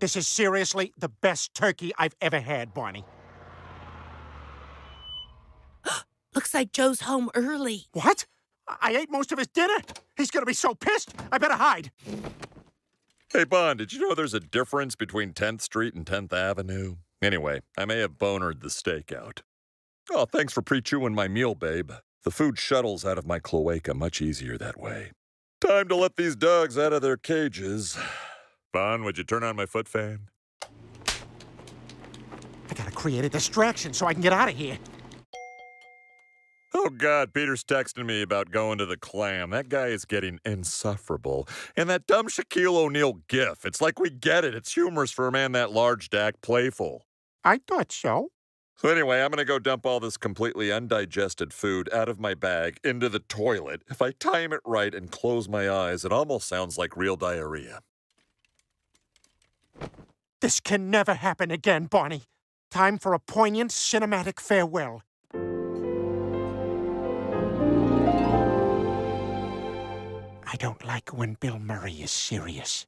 This is seriously the best turkey I've ever had, Bonnie. Looks like Joe's home early. What? I ate most of his dinner. He's gonna be so pissed. I better hide. Hey, Bond, did you know there's a difference between 10th Street and 10th Avenue? Anyway, I may have bonered the stakeout. Oh, thanks for pre-chewing my meal, babe. The food shuttles out of my cloaca much easier that way. Time to let these dogs out of their cages. Bond, would you turn on my foot fan? I gotta create a distraction so I can get out of here. Oh, God, Peter's texting me about going to the clam. That guy is getting insufferable. And that dumb Shaquille O'Neal gif. It's like we get it. It's humorous for a man that large, Dak, playful. I thought so. So, anyway, I'm going to go dump all this completely undigested food out of my bag into the toilet. If I time it right and close my eyes, it almost sounds like real diarrhea. This can never happen again, Bonnie. Time for a poignant cinematic farewell. I don't like when Bill Murray is serious.